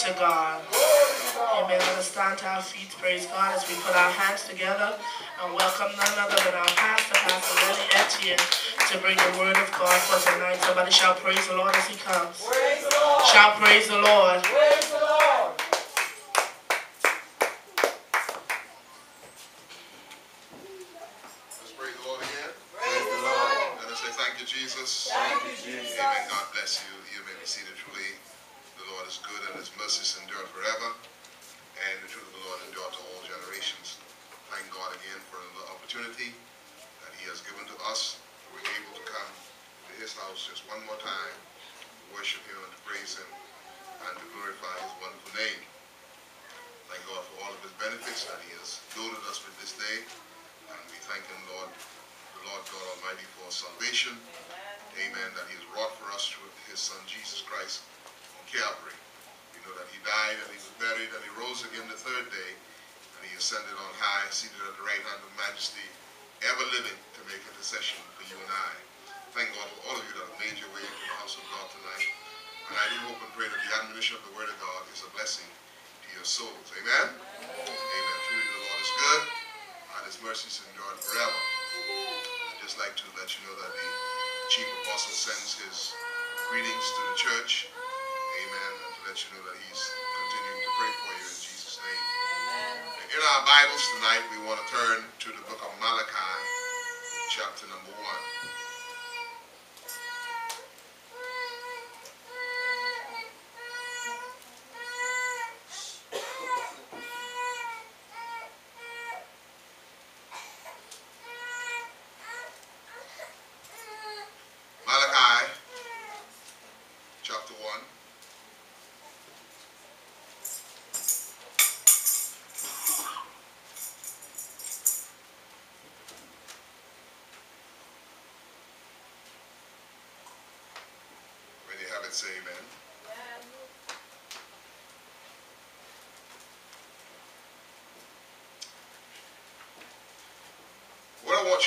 to God. Amen. Let us stand to our feet, praise God, as we put our hands together and welcome none other than our pastor, Pastor Lennie Etienne, to bring the word of God for tonight. Somebody shall praise the Lord as he comes. Praise. Shall praise the Lord. Praise greetings to the church. Amen. And to let you know that he's continuing to pray for you in Jesus' name. Amen. In our Bibles tonight, we want to turn to the book of Malachi, chapter number 1.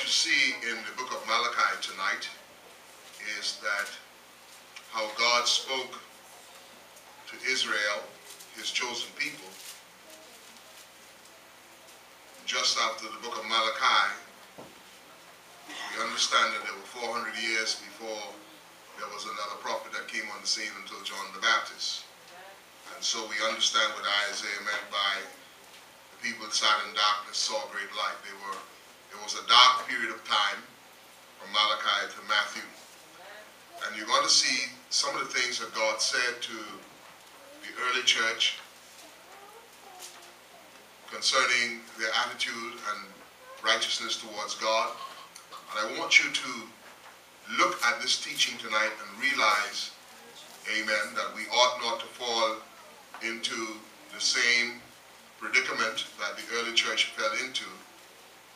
To see in the book of Malachi tonight is that how God spoke to Israel, his chosen people, just after the book of Malachi. We understand that there were 400 years before there was another prophet that came on the scene until John the Baptist. And so we understand what Isaiah meant by the people that sat in darkness saw great light. They were, it was a dark period of time from Malachi to Matthew. And you're going to see some of the things that God said to the early church concerning their attitude and righteousness towards God. And I want you to look at this teaching tonight and realize, amen, that we ought not to fall into the same predicament that the early church fell into,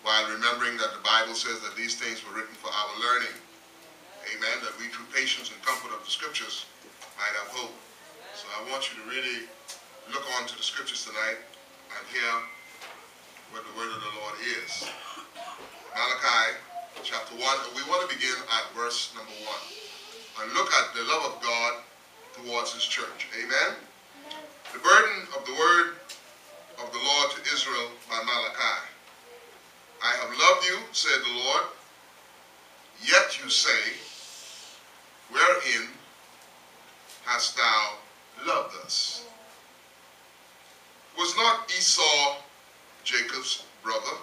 while remembering that the Bible says that these things were written for our learning. Amen. That we through patience and comfort of the scriptures might have hope. So I want you to really look on to the scriptures tonight and hear what the word of the Lord is. Malachi chapter 1, and we want to begin at verse number 1. And look at the love of God towards his church. Amen. The burden of the word of the Lord to Israel by Malachi. I have loved you, said the Lord, yet you say, Wherein hast thou loved us? Was not Esau Jacob's brother,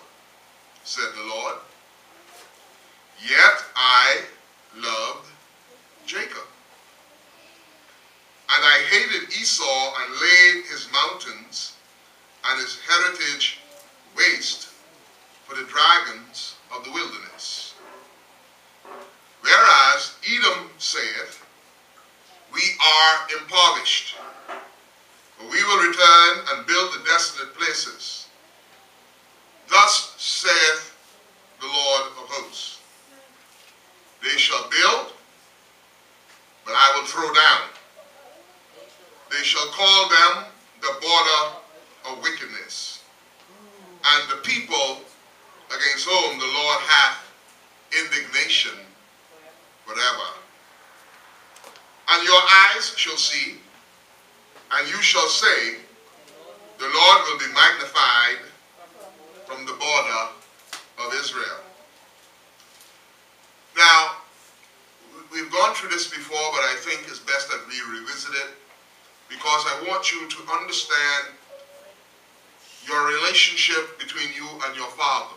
said the Lord? Yet I loved Jacob. And I hated Esau and laid his mountains and his heritage waste for the dragons of the wilderness. Whereas Edom saith, We are impoverished, but we will return and build the desolate places. Thus saith the Lord of hosts, They shall build, but I will throw down. They shall call them the border of wickedness, and the people against whom the Lord hath indignation forever. And your eyes shall see, and you shall say, the Lord will be magnified from the border of Israel. Now, we've gone through this before, but I think it's best that we revisit it because I want you to understand your relationship between you and your Father.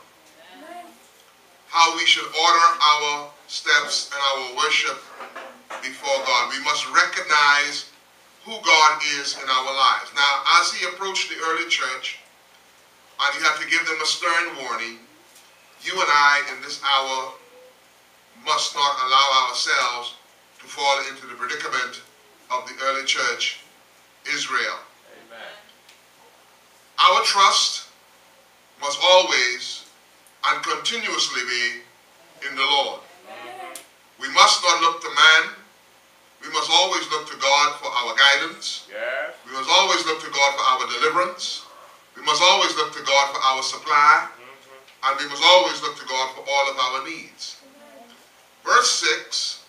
How we should order our steps and our worship before God. We must recognize who God is in our lives. Now, as he approached the early church, and he had to give them a stern warning, you and I in this hour must not allow ourselves to fall into the predicament of the early church, Israel. Trust must always and continuously be in the Lord. We must not look to man. We must always look to God for our guidance. Yes. We must always look to God for our deliverance. We must always look to God for our supply. Mm-hmm. And we must always look to God for all of our needs. Verse 6,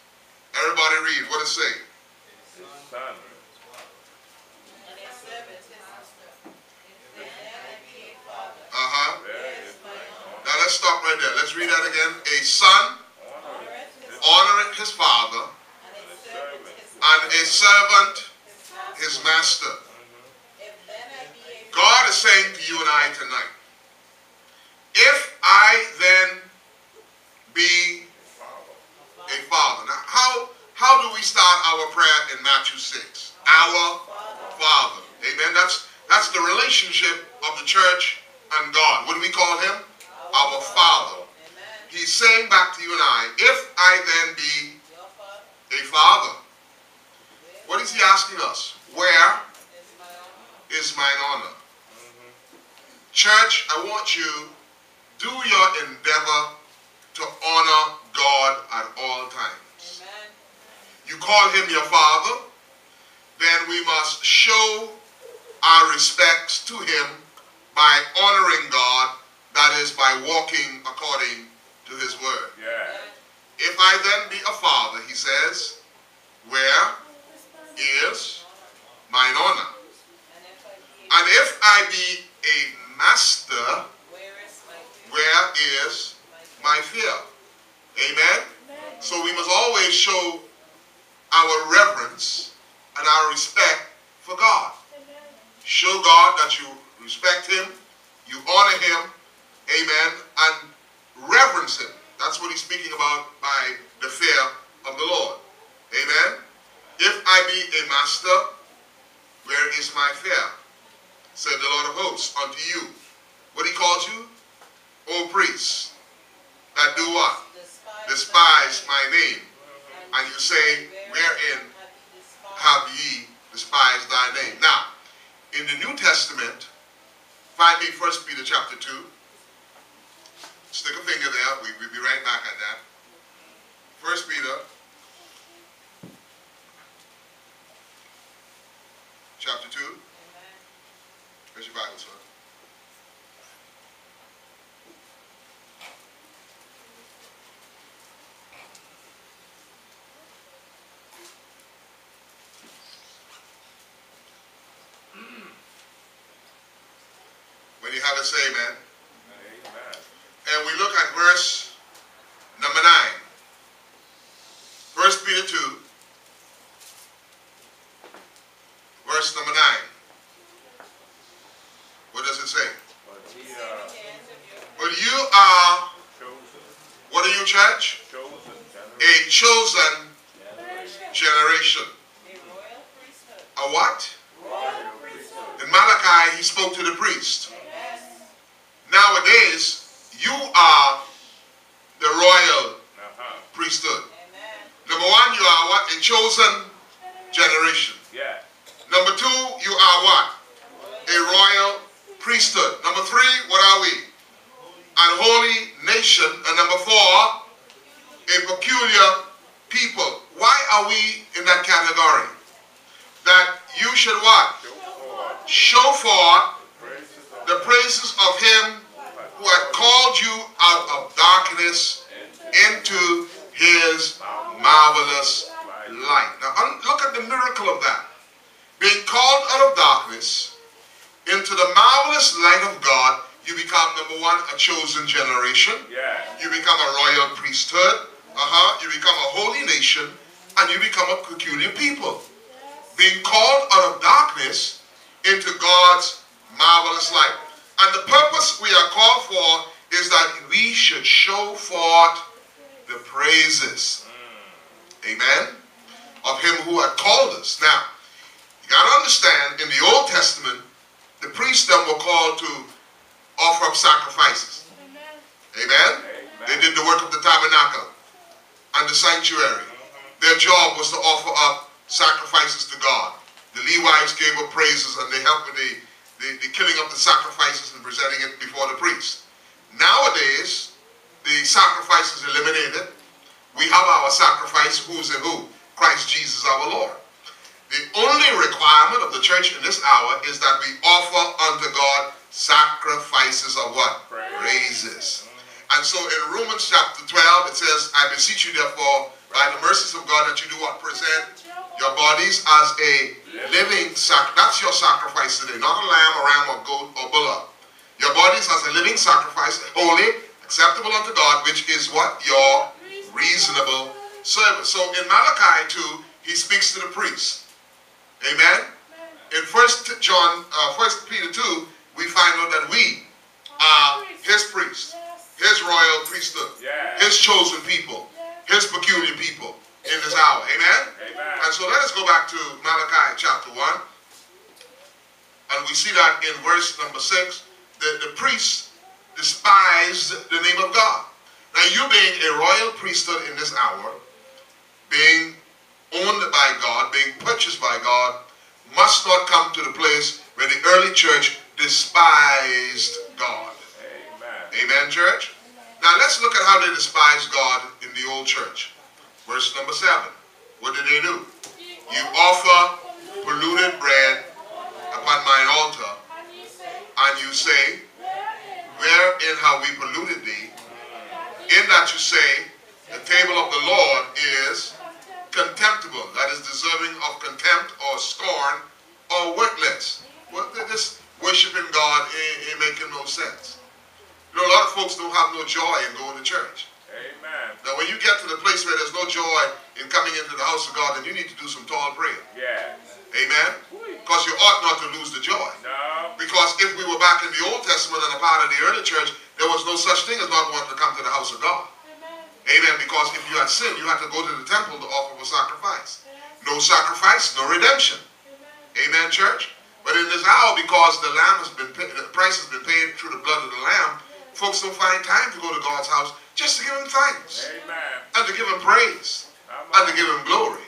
everybody read. What does it say? Honor. Now let's stop right there. Let's read that again. A son Honor his father, and a servant his master. God is saying to you and I tonight, if I then be a father. Now, how, how do we start our prayer in Matthew 6? Our Father. Amen. That's, that's the relationship of the church and God. What do we call him? Our Father. He's saying back to you and I, if I then be a father, what is he asking us? Where is mine honor? Church, I want you, do your endeavor to honor God at all times. You call him your father, then we must show our respects to him by honoring God, that is, by walking according to his word. Yeah. If I then be a father, he says, where is mine honor? And if I be a master, where is my fear? Amen? So we must always show our reverence and our respect for God. Show God that you respect Him, you honor Him, amen, and reverence Him. That's what He's speaking about by the fear of the Lord. Amen? If I be a master, where is my fear? Said the Lord of hosts unto you. What He calls you? O priests, that do what? Despise my name. And you say, wherein have ye despised thy name? Now, in the New Testament, find me First Peter chapter 2. Stick a finger there. We, we'll be right back at that. First Peter chapter 2. Where's your Bible, son? Have it, say amen. Amen. And we look at verse number 9. First Peter 2, verse number 9. What does it say? But he uh, But you are, chosen, what are you, church? chosen generation. A chosen generation. A what? Royal priesthood. In Malachi, he spoke to the priest. Nowadays, you are the royal Uh-huh. priesthood. Number one, you are what? A chosen generation. Yeah. Number two, you are what? A royal priesthood. Number three, what are we? An holy nation. And number four, a peculiar people. Why are we in that category? That you should what? Show forth Show forth praises of the praises of him who had called you out of darkness into his marvelous light. Now un- look at the miracle of that. Being called out of darkness into the marvelous light of God, you become number one, a chosen generation. Yeah. You become a royal priesthood. Uh-huh. You become a holy nation. And you become a peculiar people. Being called out of darkness into God's marvelous light. And the purpose we are called for is that we should show forth the praises. Amen. Of him who had called us. Now, you got to understand, in the Old Testament, the priests then were called to offer up sacrifices. Amen? They did the work of the tabernacle and the sanctuary. Their job was to offer up sacrifices to God. The Levites gave up praises and they helped with the, the, the killing of the sacrifices and presenting it before the priest. Nowadays, the sacrifice is eliminated. We have our sacrifice, who's and who? Christ Jesus our Lord. The only requirement of the church in this hour is that we offer unto God sacrifices of what? Praises. And so in Romans chapter 12, it says, I beseech you therefore, by the mercies of God, that you do what? Present your bodies as a living sacrifice. That's your sacrifice today, not a lamb, a ram, or goat, or bullock. Your bodies as a living sacrifice, holy, acceptable unto God, which is what? Your reasonable service. So in Malachi 2, he speaks to the priests. Amen? In First John, uh, First Peter 2, we find out that we are his priests, his royal priesthood, his chosen people, his peculiar people in this hour. Amen? Amen. And so let us go back to Malachi chapter 1. And we see that in verse number 6, that the priests despised the name of God. Now you being a royal priesthood in this hour, being owned by God, being purchased by God, must not come to the place where the early church despised God. Amen. Amen, church? Now let's look at how they despised God in the old church. Verse number 7. What did they do? You offer polluted bread upon mine altar, and you say, Wherein have we polluted thee? In that you say, The table of the Lord is contemptible, that is deserving of contempt or scorn or worthless. They're just worshiping God ain't, ain't making no sense. You know, a lot of folks don't have no joy in going to church. Amen. Now, when you get to the place where there's no joy in coming into the house of God, then you need to do some tall prayer. Yeah. Amen? Because you ought not to lose the joy. No. Because if we were back in the Old Testament and a part of the early church, there was no such thing as not wanting to come to the house of God. Amen. Amen. Because if you had sinned, you had to go to the temple to offer a sacrifice. No sacrifice, no redemption. Amen, church? But in this hour, because the lamb has been paid, the price has been paid through the blood of the lamb, folks don't find time to go to God's house just to give him thanks Amen. and to give him praise Come and to give him glory.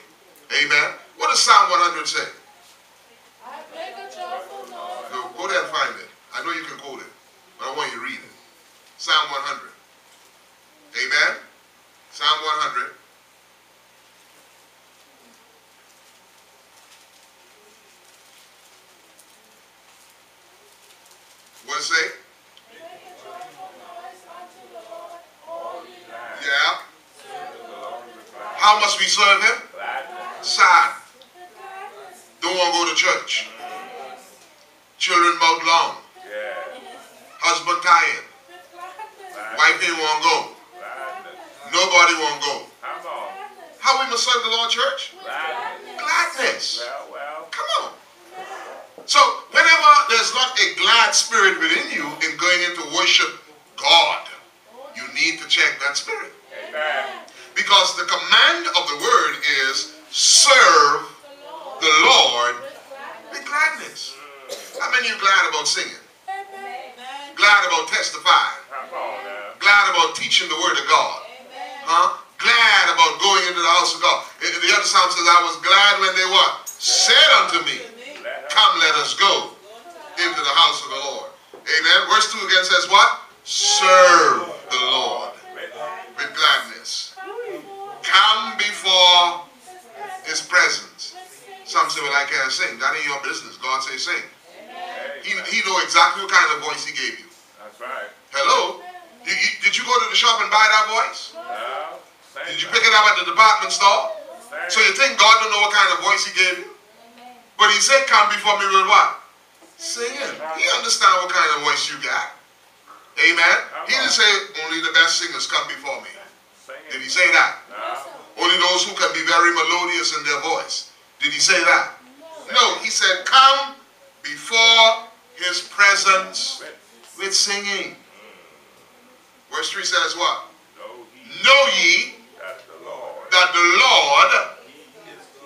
Amen. What does Psalm 100 say? Go, go there and find it. I know you can quote it, but I want you to read it. Psalm 100. Amen. Psalm 100. What say? Yeah. How must we serve him? Sad. Don't want to go to church. Children mouth long. Husband tired. Wife ain't want to go. Nobody want to go. How we must serve the Lord church? Gladness. Come on. So there's not a glad spirit within you in going into worship God, you need to check that spirit. Amen. Because the command of the word is serve the Lord with gladness. How many of you glad about singing? Glad about testifying? Glad about teaching the word of God? Huh? Glad about going into the house of God. The other psalm says, I was glad when they what? Said unto me, Come, let us go into the house of the Lord. Amen. Verse 2 again says what? Serve the Lord with gladness. Come before his presence. Some say, well, I can't sing. That ain't your business. God say sing. He, he know exactly what kind of voice he gave you. That's right. Hello? You- you- did you go to the shop and buy that voice? Thank Did you pick it up at the department store? So you think God don't know what kind of voice he gave you? But he said, come before me with what? Singing. He understand what kind of voice you got. Amen. He didn't say only the best singers come before me. Did he say that? No. Only those who can be very melodious in their voice. Did he say that? No, he said, come before his presence with singing. Verse 3 says what? Know ye that the Lord that the Lord,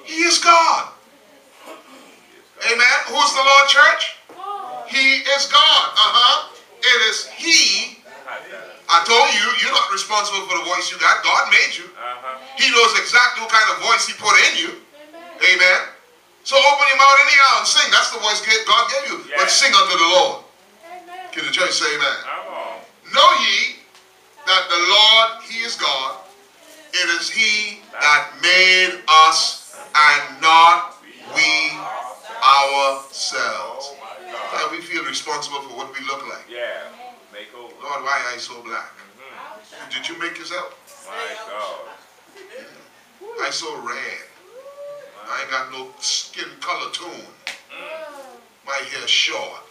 he is God. Amen. Who's the Lord, church? He is God. Uh-huh. It is he. I told you, you're not responsible for the voice you got. God made you. Uh-huh. He knows exactly what kind of voice he put in you. Amen. So open your mouth anyhow and sing. That's the voice God gave you. But sing unto the Lord. Can the church say amen? Know ye that the Lord, He is God. It is He that made us and not we ourselves. My God. We feel responsible for what we look like. Yeah. Make over. Lord, why are you so black? Mm-hmm. Did you make yourself? My God. I so red. I ain't got no skin color tone. Mm. My hair short.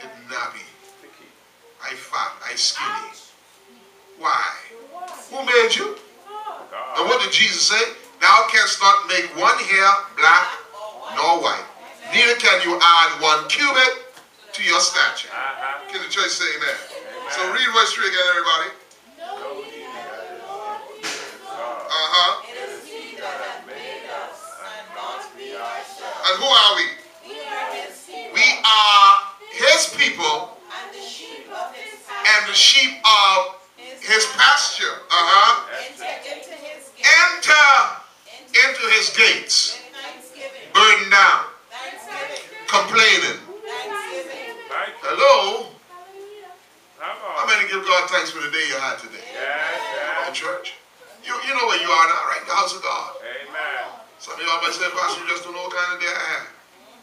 It nappy. I fat. I skinny. Why? Who made you? And what did Jesus say? Thou canst not make one hair black nor white. Neither can you add one cubit to your stature. Uh-huh. Can the church say amen? So read verse 3 again, everybody. Know ye that the Lord is God. Uh-huh. It is he that hath made us, and not we ourselves. And who are we? We are his people And the sheep of his and the sheep of his pasture. Uh-huh. Enter into his gate Enter into his gates. Burdened down. Complaining. You. Hello? How many give God thanks for the day you had today? Yes, In church? You, you know where you are now, right? The house of God. Amen. Some of y'all might say, Pastor, you just don't know what kind of day I had.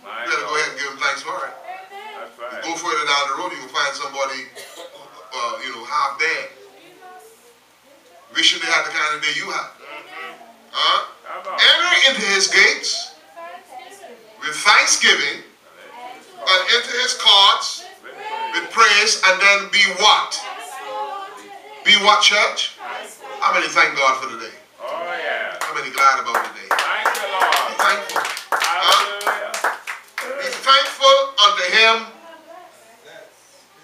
My You better go ahead and give him thanks for it. That's You right. go further down the road, you will find somebody, uh, you know, half dead. Wishing they had the kind of day you had. Huh? Come on. Enter into his gates with thanksgiving and into his courts with praise and then be what? Be what, church? How many thank God for the day? Oh, yeah. How many glad about the day? Thank you, Be Lord. thankful. Hallelujah. Be thankful unto him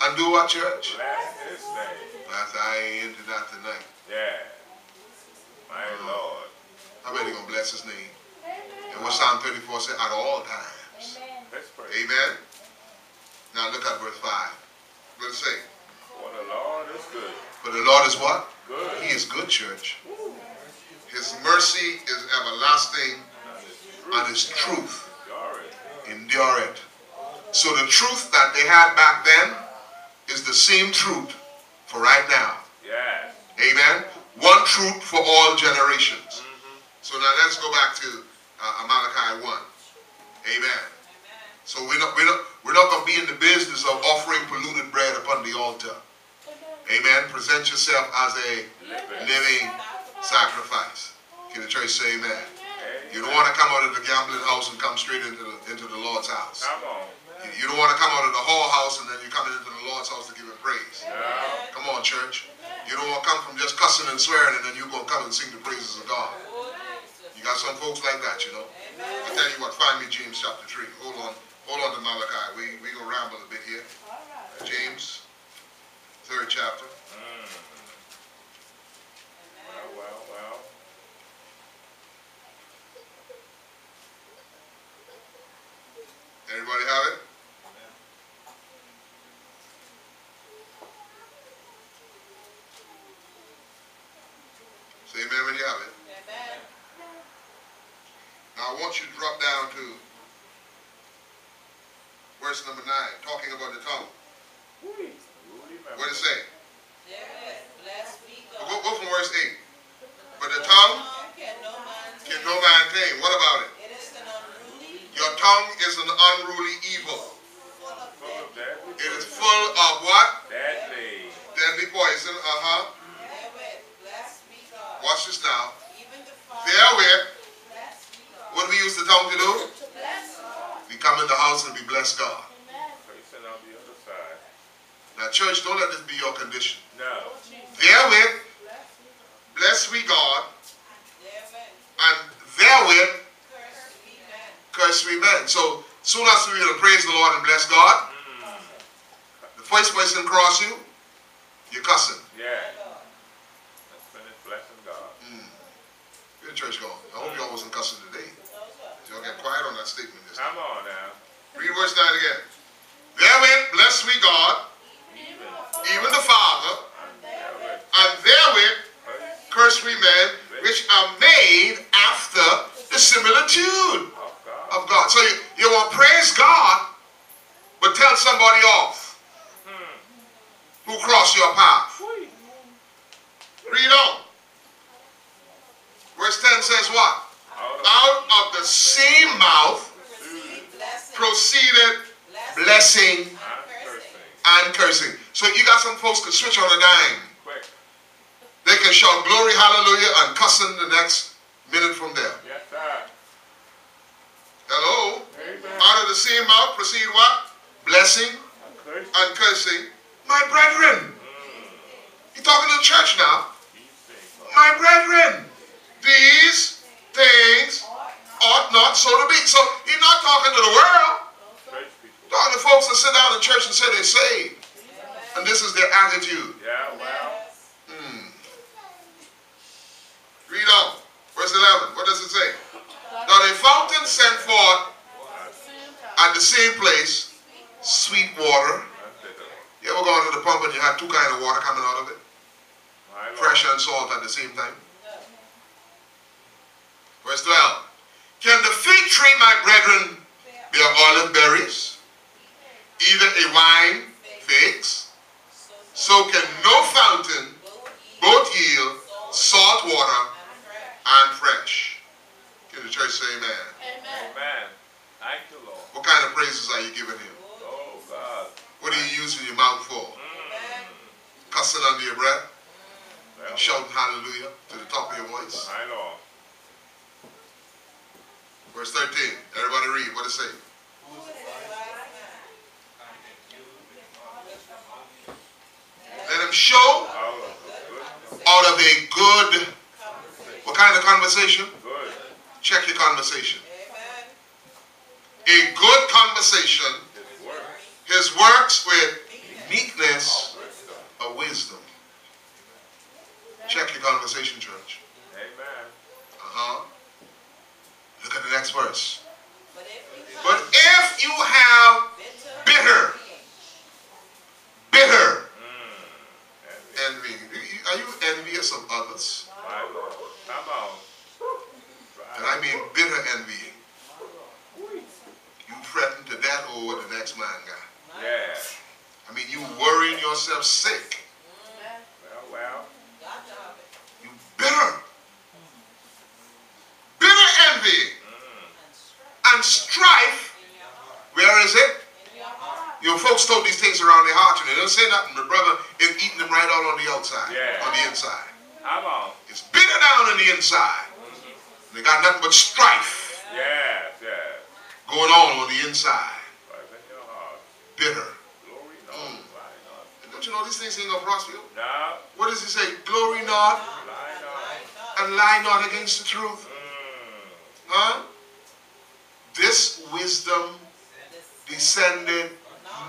and do what, church? Bless this day. Pastor, I ain't into that tonight. Yeah. My uh-huh. Lord. How many gonna bless his name? And what Psalm 34 said, at all times. Let's. Amen. Now look at verse 5. What does it say? For the Lord is good. For the Lord is what? Good. He is good, church. His mercy is everlasting And his truth. his truth Glory. endureth. So the truth that they had back then is the same truth for right now. Yes. Amen. One truth for all generations. So now let's go back to uh, Malachi 1. Amen. So we're not, we're not, we're not going to be in the business of offering polluted bread upon the altar. Amen. Present yourself as a Living. sacrifice. Can the church say amen? You don't want to come out of the gambling house and come straight into the, into the Lord's house. Come on. You- You don't want to come out of the whorehouse and then you're coming into the Lord's house to give him praise. Yeah. Come on, church. You don't want to come from just cussing and swearing and then you're going to come and sing the praises of God. You got some folks like that, you know. I tell you what, find me James chapter 3. Hold on. Hold on to Malachi. We we going to ramble a bit here. James, third chapter. Mm. Well, well, well. Everybody have it? Say amen when you have it. Amen. Now I want you to drop down to verse number 9, talking about the tongue. Rudy What does it say? There is blessed be Go, God. go from verse 8. But the tongue Can no man can tame. no man tame. What about it? It is an unruly, Your tongue is an unruly evil. full of Full of death. deadly It is fruit. full of what? Deadly. Deadly poison. Uh-huh. Therewith blessed be God. Watch this now. Even the Father. Therewith, Blessed be God. what do we use the tongue to do? To bless God. We come in the house and we bless God. Facing on the other side. Now, church, don't let this be your condition. No. Therewith, bless we God, and therewith, curse we men. curse we men. So, soon as we will praise the Lord and bless God, Mm. the first person cross you, you're cussing. Yeah. Let's finish blessing God. Mm. Where the church going? I hope y'all wasn't cussing today. Y'all get quiet on that statement this time. Come on now. Read verse 9 again. Therewith bless we God, Even the Father, and therewith curse we men, which are made after the similitude of God. So you, you to praise God, but tell somebody off who crossed your path. Read on. Verse 10 says what? Out of the same mouth proceeded blessing and cursing. So you got some folks can switch on a dime. Quick. They can shout glory, hallelujah, and cussing the next minute from there. Yes, sir. Hello? Amen. Out of the same mouth proceed what? Blessing And cursing. and cursing. My brethren. Mm. He's talking to the church now. My brethren. These things ought not so to be. So he's not talking to the world. Church people. He's talking to folks that sit down in church and say they're saved. And this is their attitude. Yeah, well. Hmm. Read on. Verse 11. What does it say? Now a fountain sent forth at the same place sweet water. You ever gone to the pump and you had two kinds of water coming out of it? Fresh and salt at the same time. Verse 12. Can the fig tree, my brethren, bear olive berries? Either a wine, figs? So can no fountain both yield salt water and fresh. Can the church say amen? Amen. Thank you, Lord. What kind of praises are you giving him? Oh, God. What are you using your mouth for? Mm. Cussing under your breath? Well, Shouting hallelujah to the top of your voice? my Lord. Verse 13. Everybody read. What it say? Let him show Out of the good. out of a good, what kind of conversation? Good. Check your conversation. Amen. A good conversation, His work. his works with meekness Wisdom. of wisdom. Check your conversation, church. Amen. Uh-huh. Look at the next verse. But if we But if you have bitter, bitter Mm. And envy, are you envious of others? And I mean bitter envying. You fretting to that over the next man got. Yeah. I mean, you worrying yourself sick. Well, well. got to have it. You bitter. Bitter envy Mm. and strife. In your heart. Where is it? Your folks told these things around their heart and they don't say nothing. but brother is eating them right out on the outside, Yeah. on the inside. Come on. It's bitter down on the inside. They got nothing but strife Yes, yes. going on on the inside. What's in your heart? Bitter. Glory. Mm. Not? And don't you know these things ain't gonna prosper you? No. What does he say? Glory not Lie not. and lie not against the truth. Mm. Huh? This wisdom descended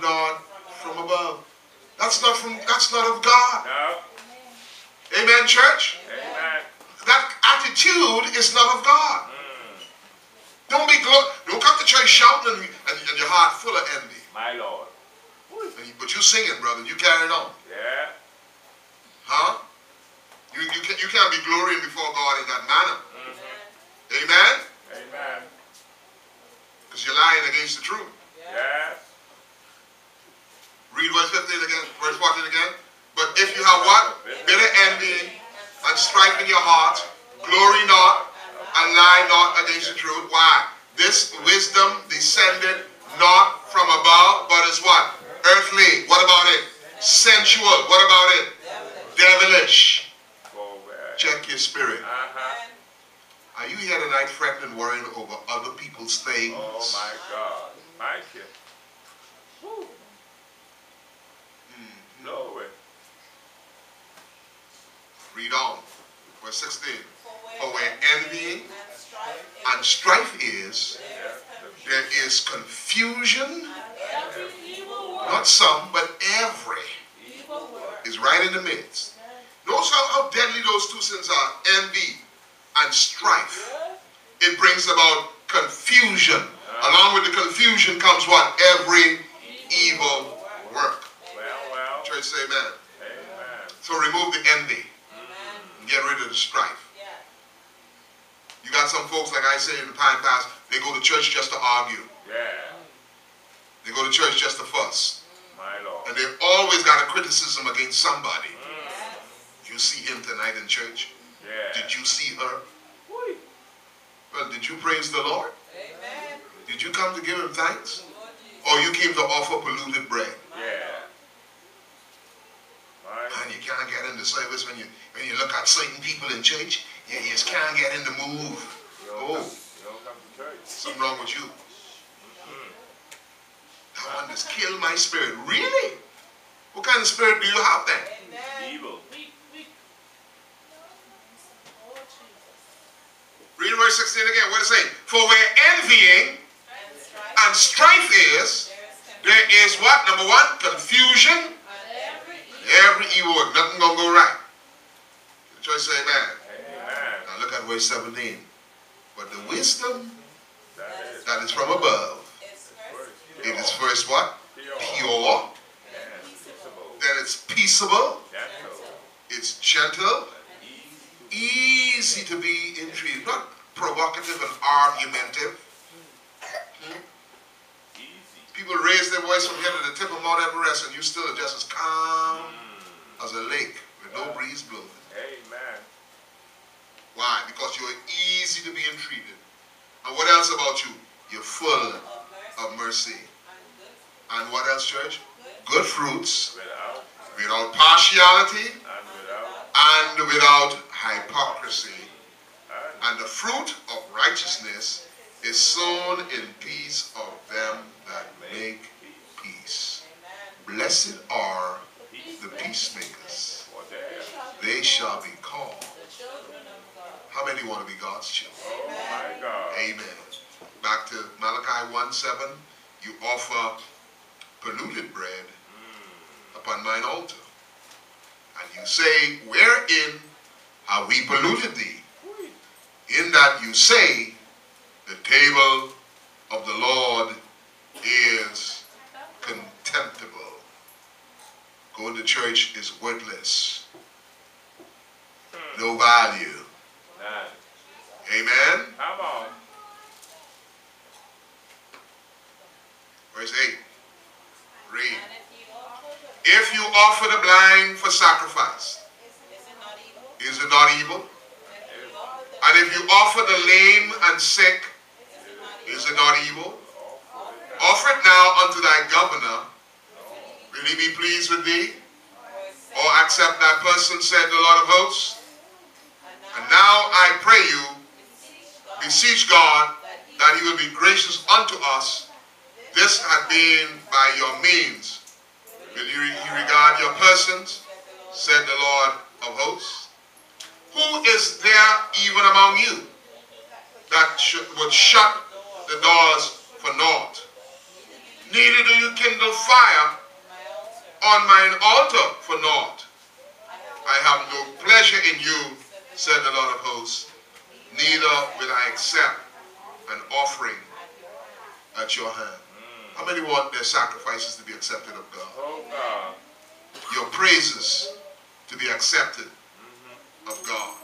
not from above. That's not from that's not of God. No. Amen, church? Amen. That attitude is not of God. Mm. Don't be glo- don't come to church shouting and, and, and your heart full of envy. My Lord. You- But you singing, brother. You carrying on. Yeah. Huh? You, you, can, you can't be glorying before God in that manner. Mm-hmm. Amen? Amen. Because you're lying against the truth. is the. Why? This wisdom descended not from above, but is what? Earthly. What about it? Sensual. What about it? Devilish. Check your spirit. Uh-huh. Are you here tonight fretting worrying over other people's things? Oh my God. I you. Woo. No way. Read on. Verse 16. For where envying and strife is, there is confusion, and every evil work, not some, but every is right in the midst. Notice how, how deadly those two sins are envy and strife. It brings about confusion. Along with the confusion comes what? Every evil work. Church say amen. Amen. So remove the envy and get rid of the strife. Yeah. You got some folks, like I said in the time past, they go to church just to argue. Yeah. They go to church just to fuss. My Lord. And they always got a criticism against somebody. Yes. You see him tonight in church? Yeah. Did you see her? Whee. Well, did you praise the Lord? Amen. Did you come to give him thanks? Or you came to offer polluted bread? Yeah. And you can't get into service when you when you look at certain people in church. You, you just can't get in the move. Oh. come, you don't come to church. Something wrong with you. Mm-hmm. That one just killed my spirit. Really? What kind of spirit do you have then? Amen. Evil. Read verse 16 again. What does it say? For where envying And strife. and strife is, There is confusion. there is what? Number one, confusion. Every evil Every evil work. Nothing gonna go right. The church say amen. At verse 17. But the wisdom That is. from above, is First, first it is first what? Pure. Then it's peaceable. It's gentle. Easy. To be entreated. Not provocative and argumentative. People raise their voice from here to the tip of Mount Everest and you still are just as calm as a lake with no breeze blowing. Amen. Why? Because you're easy to be entreated. And what else about you? You're full of mercy and what else, church? Good fruits, Without partiality, and without hypocrisy. And the fruit of righteousness is sown in peace of them that make peace. Blessed are the peacemakers. They shall be called. The children of God. How many want to be God's children? Oh my God. Amen. Back to Malachi 1 7. You offer polluted bread mm. upon mine altar. And you say, Wherein have we polluted thee? In that you say, The table of the Lord is contemptible. Going to church is worthless. Hmm. No value. Amen. Come on. Verse 8. Read. If you offer the, If you offer the blind for sacrifice, is it not evil? is it not evil? And if you offer the, And if you offer the lame and sick, is it not evil? is it not evil? Offer it now unto thy governor. Will he be pleased with thee? Or accept thy person, said the Lord of hosts? And now I pray you, beseech God that he will be gracious unto us. This had been by your means. Will you regard your persons, said the Lord of hosts? Who is there even among you that would shut the doors for naught? Neither do you kindle fire on mine altar for naught. I have no pleasure in you, said the Lord of hosts. Neither will I accept an offering at your hand. Mm. How many want their sacrifices to be accepted of God? Oh God. Your praises to be accepted mm-hmm. of God.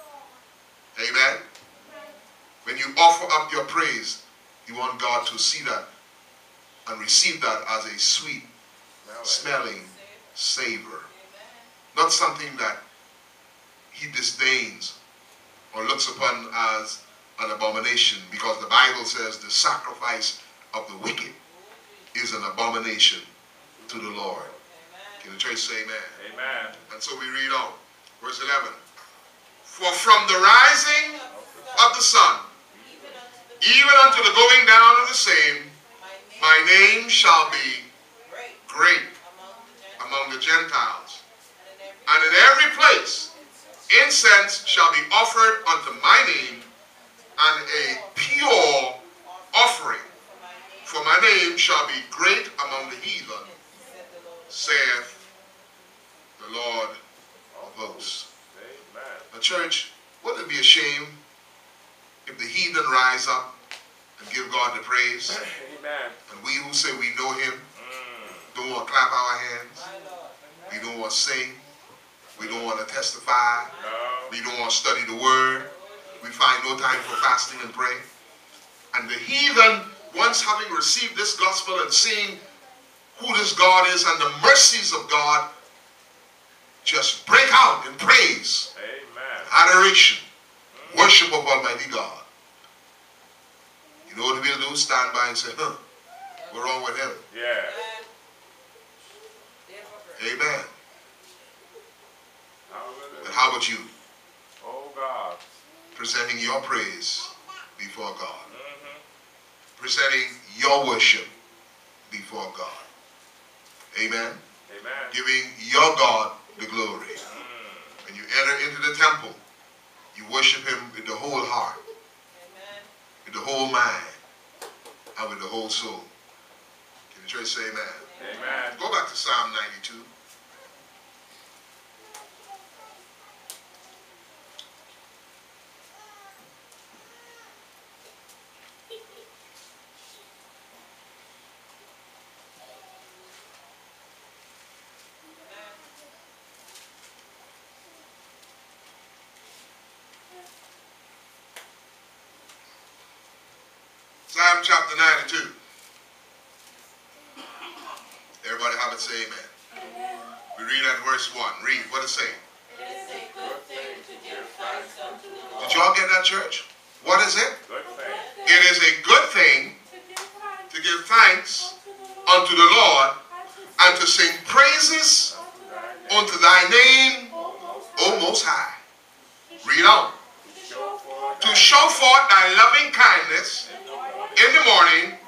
Amen. When you offer up your praise, you want God to see that and receive that as a sweet smelling savor. Not something that he disdains or looks upon as an abomination because the Bible says the sacrifice of the wicked is an abomination to the Lord. Can the church say amen? Amen. And so we read on. Verse 11. For from the rising of the sun, even unto the going down of the same, my name shall be great great among the Gentiles, among the Gentiles. and in every And in every place, in incense shall be offered unto my name, and a pure offering. For my name shall be great among the heathen, saith the Lord of hosts. Amen. Now, church, wouldn't it be a shame if the heathen rise up and give God the praise, Amen. and we who say we know him Mm. don't want to clap our hands, we don't want to sing, we don't want to testify, No. we don't want to study the word, we find no time for fasting and praying. And the heathen, once having received this gospel and seeing who this God is and the mercies of God, just break out in praise, Amen. adoration, worship of Almighty God. You know what we'll do? Stand by and say, huh, we're wrong with him? Yeah. Amen. But how about you? Oh God. Presenting your praise before God. Mm-hmm. Presenting your worship before God. Amen. Amen. Giving your God the glory. Mm. When you enter into the temple, you worship him with the whole heart, with the whole mind, and with the whole soul. Can the church say amen? Amen. Go back to Psalm 92. Psalm chapter 92. Everybody have it say amen. We read at verse 1. Read. What it say? Did y'all get that, church? What is it? Good thing. It is a good thing to give thanks unto the Lord and to sing praises unto thy name, O Most High. Read on. To show forth thy loving kindness in the morning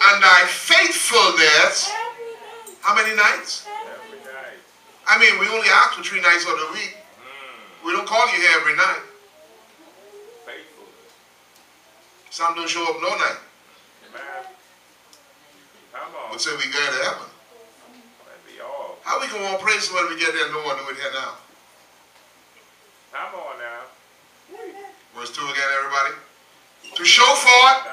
and thy faithfulness. How many nights? every night. I mean, we only ask for three nights of the week. Mm. We don't call you here every night. Faithfulness. Some don't show up no night. Amen. Come on. But say we go to heaven. Let be all. How we gonna want praise when we get there and no one do it here now? Come on now. Verse 2 again, everybody. To show forth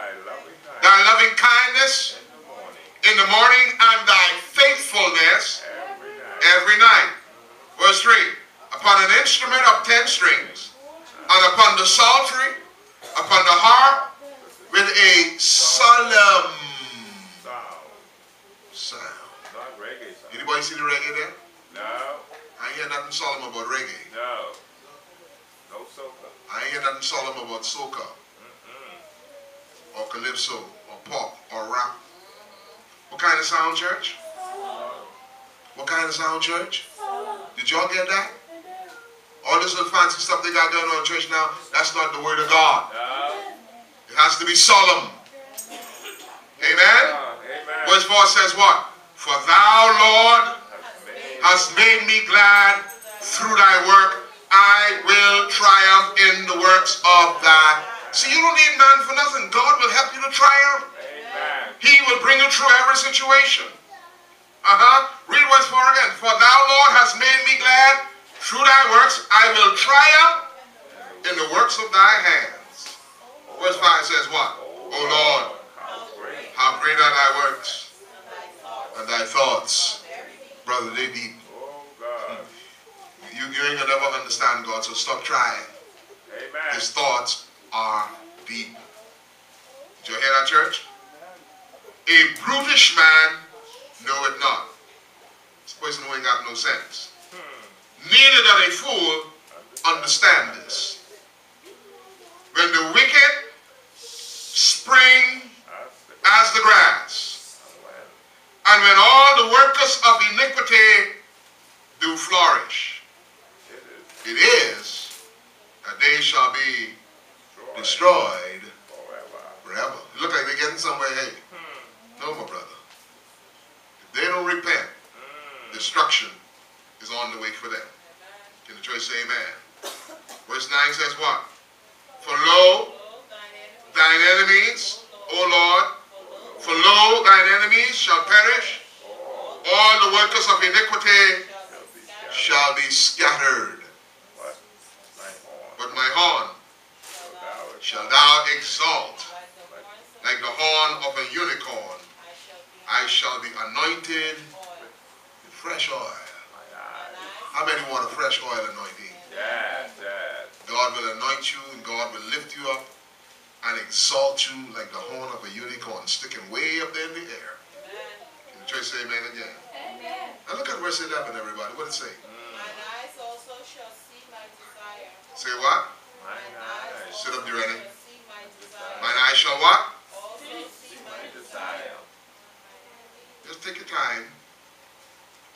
Thy loving kindness thy loving kindness in the morning. and thy faithfulness Every night. Verse 3. Upon an instrument of ten strings, and upon the psaltery, upon the harp, with a solemn Sound. sound. Not reggae. Anybody see the reggae there? No. I hear nothing solemn about reggae. No. No soca. I hear nothing solemn about soca, Mm-mm. or calypso, pop, or rap. What kind of sound, church? What kind of sound, church? Did y'all get that? All this little fancy stuff they got going on church now, that's not the word of God. It has to be solemn. Amen? Verse 4 says what? For thou, Lord, Has made hast made me glad through thy work. I will triumph in the works of thy. See, you don't need man for nothing. God will help you to triumph. He will bring you through every situation. Uh-huh. Read verse 4 again. For thou, Lord, hast made me glad through thy works. I will triumph in the works of thy hands. Verse 5 says what? O Lord, How great. are thy works and thy thoughts. Brother, they deep. Oh You, you ain't gonna never understand God, so stop trying. Amen. His thoughts are deep. Did you hear that, church? A brutish man know it not. This person who ain't got no sense. Neither does a fool understand this. When the wicked spring as the grass, and when all the workers of iniquity do flourish, It is that they shall be destroyed forever. Look like they're getting somewhere. No, my brother. If they don't repent, destruction is on the way for them. Can the church say amen? Verse 9 says what? For lo, thine enemies, O Lord, for lo, thine enemies shall perish. All the workers of iniquity shall be scattered. But my horn shall thou exalt like the horn of a unicorn. I shall be anointed with fresh oil. How many want a fresh oil anointing? Yes, yes. God will anoint you and God will lift you up and exalt you like the horn of a unicorn sticking way up there in the air. Can the church say amen again? Amen. Now look at verse 11, everybody. What does it say? Mine eyes also shall see my desire. Say what? Mine eyes Sit up, you ready? Shall see my. Mine eyes shall what? Also see my desire. Just take your time.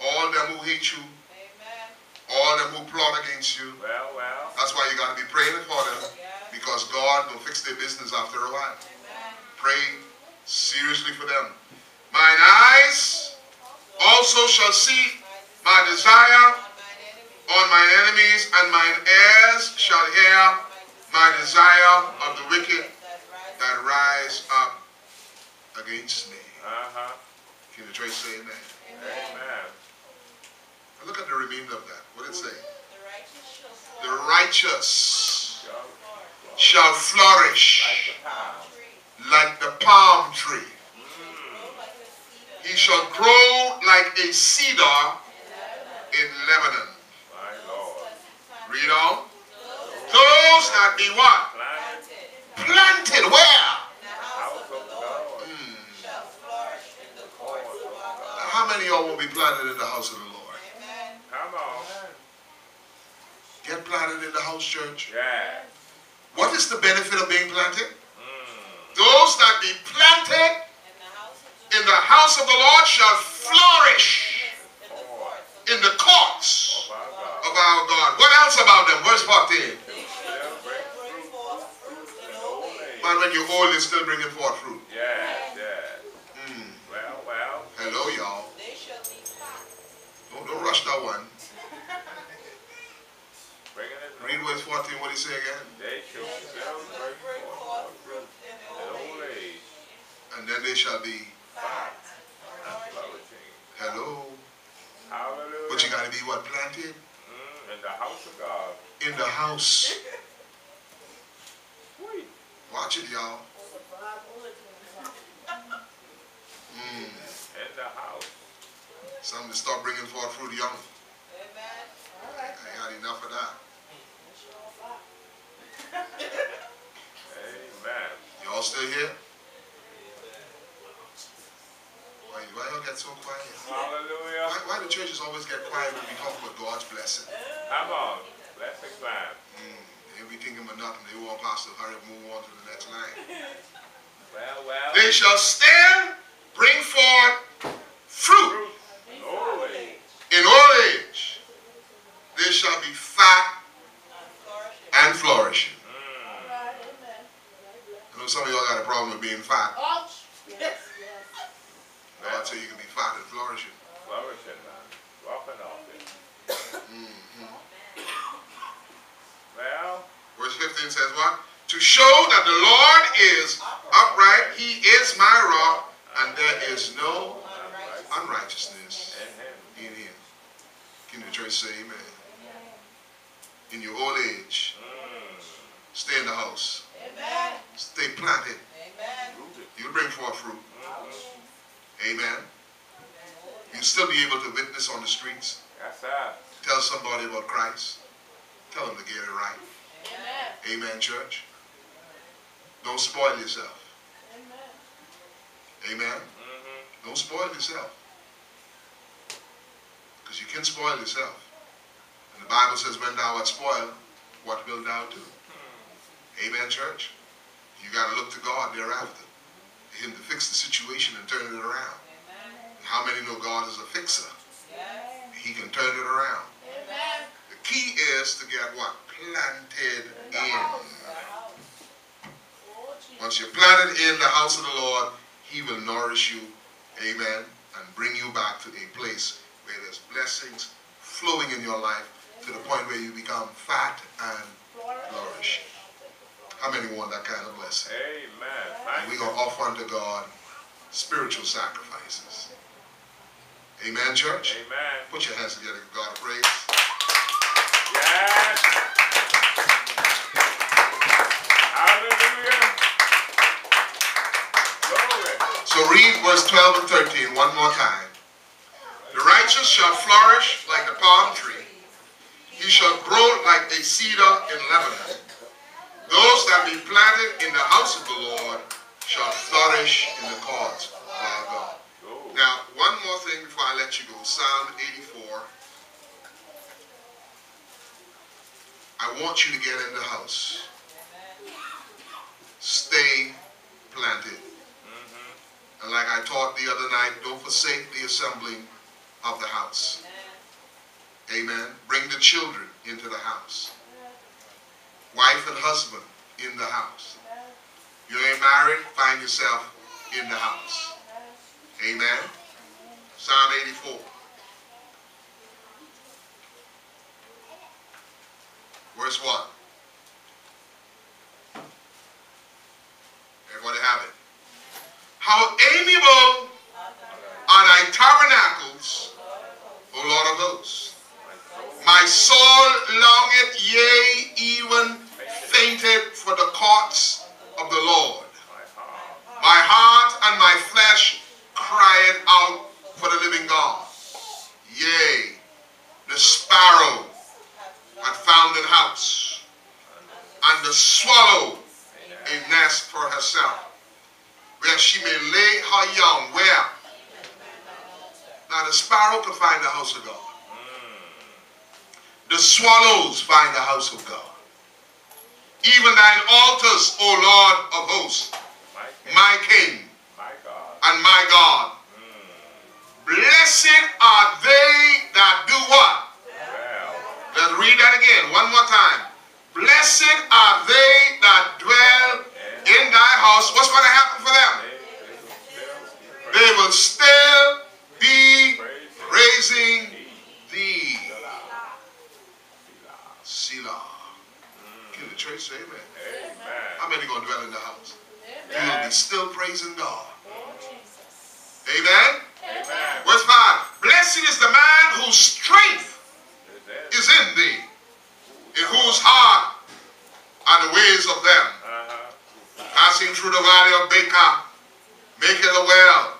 All them who hate you, Amen. all them who plot against you, Well, well. that's why you got to be praying for them Yes. because God will fix their business after a while. Amen. Pray seriously for them. Mine eyes also shall see my desire On mine enemies. on mine enemies, and mine ears shall hear my desire of the wicked That rise. that rise up against me. Uh-huh. Can the church say amen? Amen. Amen. Now look at the remainder of that. What did it say? The righteous shall The fall. righteous Shall shall flourish like the palm. Tree. like the palm tree. Grow like a cedar. He shall grow like a cedar in Lebanon. My Lord. Read on. Those that be what? Planted Planted Planted where? Many of y'all will be planted in the house of the Lord? Amen. Come on. Get planted in the house, church. Yeah. What is the benefit of being planted? Mm. Those that be planted In the house of the in the house of the Lord shall flourish in the courts of in the courts Oh, my God. of our God. What else about them? Verse 14. They shall bring forth fruit in old age. Man, when you're old, you're still bringing forth fruit. Yes, yes. Hmm. Well, well. Hello, y'all. They shall be fat. Don't, don't rush that one. Bringing it Read verse 14. What do you say again? They shall They still shall bring bring forth forth fruit in in old old age. age And then they shall be, Fat and and flourishing. flourishing. hello. Hallelujah. But you got to be what? Planted Mm, in the house of God. in the house. Watch it, y'all. Mm. In the house. Some to start bringing forth fruit young. Amen. I got enough of that. Amen. Y'all still here? Why, why y'all get so quiet? Hallelujah. Why, why do churches always get quiet when we talk about God's blessing? Come on. Blessing time. Mm. They be thinking about nothing. They want Pastor to hurry up, move on to the next line. Well, well. They shall still bring forth fruit Fruit. in Old age. in. They shall be fat And flourishing. and flourishing. I know some of y'all got a problem with being fat. Yes. God say you can be fat and flourishing. Flourishing man. Walking off it. Mhm. Well, Verse 15 says what? To show that the Lord is upright, he is my rock, and there is no unrighteousness in him. Can the church say amen? In your old age, stay in the house. Stay planted. You'll bring forth fruit. Amen. You'll still be able to witness on the streets. Tell somebody about Christ. Tell them to get it right. Amen. Amen, church. Don't spoil yourself. Amen. Mm-hmm. Don't spoil yourself. Because you can spoil yourself. And the Bible says, when thou art spoiled, what wilt thou do? Amen, church. You got to look to God thereafter. For him to fix the situation and turn it around. Amen. How many know God is a fixer? Yes. He can turn it around. Amen. The key is to get what? Planted in. The house. Once you're planted in the house of the Lord, He will nourish you, amen, and bring you back to a place where there's blessings flowing in your life to the point where you become fat and flourish. How many want that kind of blessing? Amen. We're going to offer unto God spiritual sacrifices. Amen, church? Amen. Put your hands together, God praise. Yes. Hallelujah. Glory. So read verse 12 and 13 one more time. The righteous shall flourish like the palm tree. He shall grow like a cedar in Lebanon. Those that be planted in the house of the Lord shall flourish in the courts of our God. Now, one more thing before I let you go. Psalm 84. I want you to get in the house. Stay planted. And like I taught the other night, don't forsake the assembling of the house. Amen. Bring the children into the house. Wife and husband in the house. You ain't married, find yourself in the house. Amen. Psalm 84. Verse 1. Everybody have it. How amiable are thy tabernacles, O Lord of hosts. My soul longeth, yea, even fainted for the courts of the Lord. My heart. And my flesh cried out for the living God. Yea, the sparrow hath found an house, and the swallow a nest for herself, where she may lay her young. Where? Now the sparrow could find the house of God. The swallows find the house of God. Even thine altars, O Lord of hosts, My King. my King My God. and my God. Blessed are they that do what? Well. Let's read that again, one more time. Blessed are they that dwell in thy house. What's going to happen for them? They, they will still be They will still be praised. Praising thee. Selah. Can the church say amen? Amen. How many going to dwell in the house? You will be still praising God. Amen? Amen. Verse 5. Blessed is the man whose strength Is in thee, in whose heart are the ways of them. Uh-huh. Passing through the valley of Baca, maketh a well.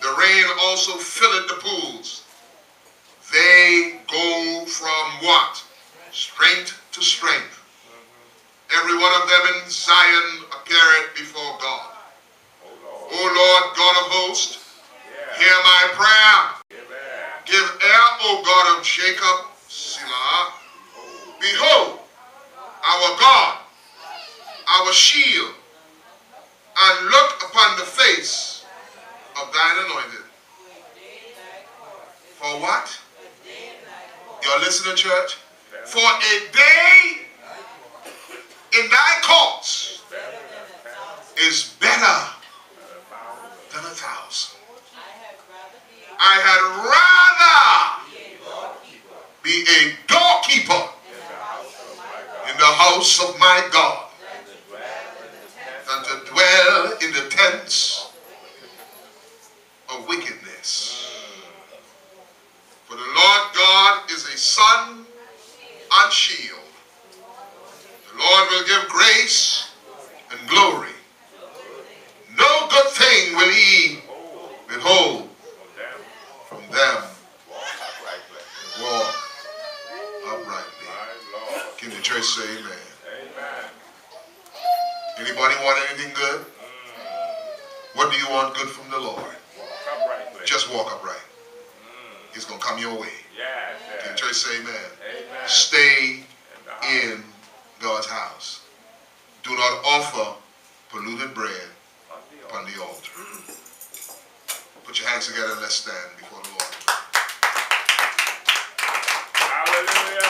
The rain also filleth the pools. They go from what? Strength to strength. Every one of them in Zion appeareth before God. Oh, Lord. O Lord God of hosts, hear my prayer. Give ear, O God of Jacob, Selah. Behold, our God, our shield, and look upon the face of thine anointed. For what? You're listening, church? For a day in thy courts is better than a thousand. I had rather be a doorkeeper in the house of my God than to dwell in the tents wickedness. For the Lord God is a sun and shield. The Lord will give grace and glory. No good thing will he withhold from them Walk uprightly. Can the church say? Amen. Anybody want anything good? What do you want good from the Lord? Walk. Just walk upright. Mm. It's going to come your way. Yes. Can the church say amen? Amen. Stay house. in God's house. Do not offer polluted bread upon the altar. Put your hands together and let's stand before the Lord. Hallelujah.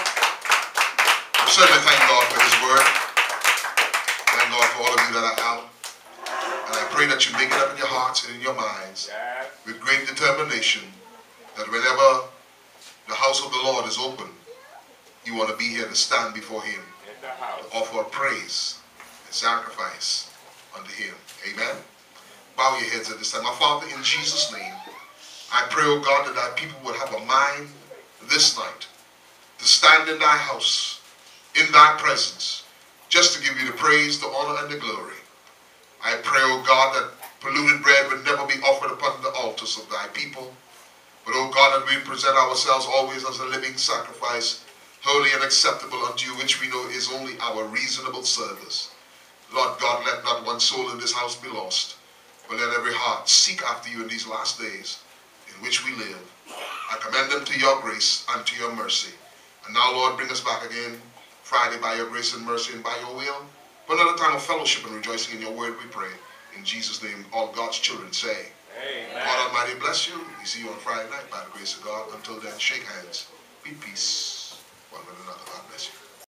I certainly thank God for His word. Thank God for all of you that are out. And I pray that you make it up in your hearts and in your minds with great determination that whenever the house of the Lord is open, you want to be here to stand before him, house. offer praise and sacrifice unto him. Amen. Bow your heads at this time. My Father, in Jesus' name, I pray, O God, that thy people would have a mind this night to stand in thy house, in thy presence, just to give you the praise, the honor, and the glory. I pray, O God, that polluted bread would never be offered upon the altars of thy people. But, O God, that we present ourselves always as a living sacrifice, holy and acceptable unto you, which we know is only our reasonable service. Lord God, let not one soul in this house be lost, but let every heart seek after you in these last days in which we live. I commend them to your grace and to your mercy. And now, Lord, bring us back again Friday by your grace and mercy and by your will. For another time of fellowship and rejoicing in your word, we pray. In Jesus' name, all God's children say, Amen. God Almighty bless you. We see you on Friday night by the grace of God. Until then, shake hands. Be peace one with another. God bless you.